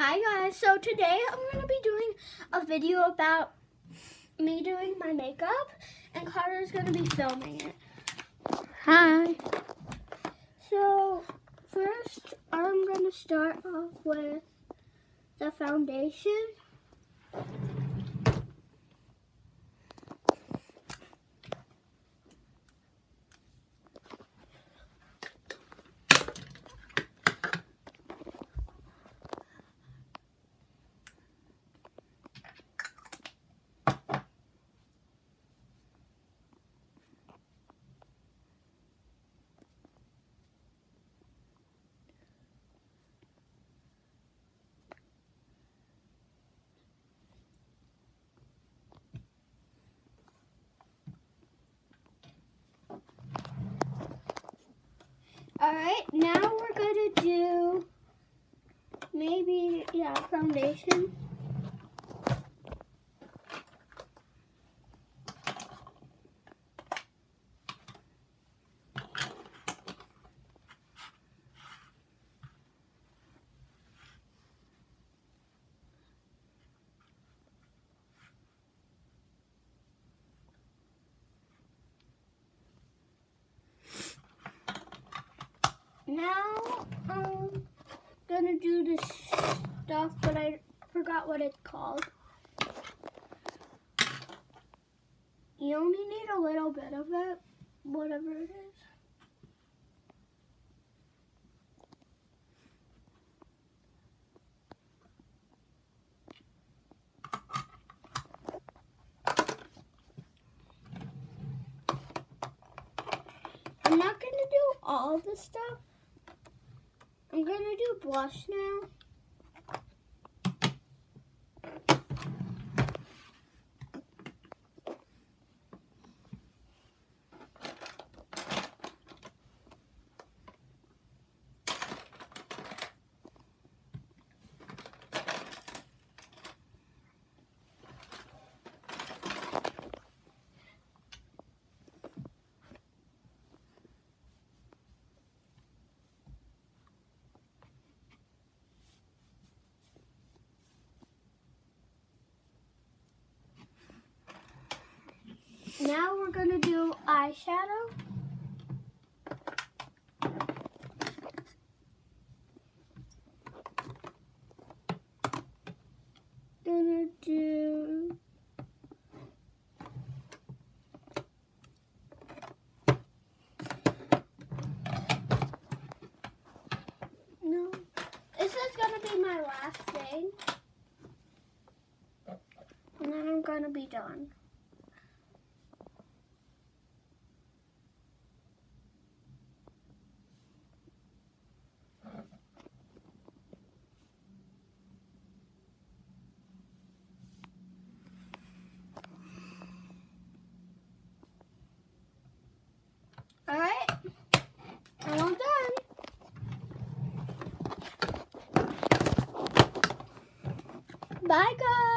Hi guys, so today I'm going to be doing a video about me doing my makeup and Carter's going to be filming it. Hi. So first I'm going to start off with the foundation. Alright, now we're going to do maybe, yeah, foundation. Now I'm gonna do this stuff, but I forgot what it's called. You only need a little bit of it, whatever it is. I'm not gonna do all the stuff. I'm gonna do blush now. Now we're gonna do eyeshadow. Gonna do No. This is gonna be my last thing. And then I'm gonna be done. Alright, I'm all done. Bye guys.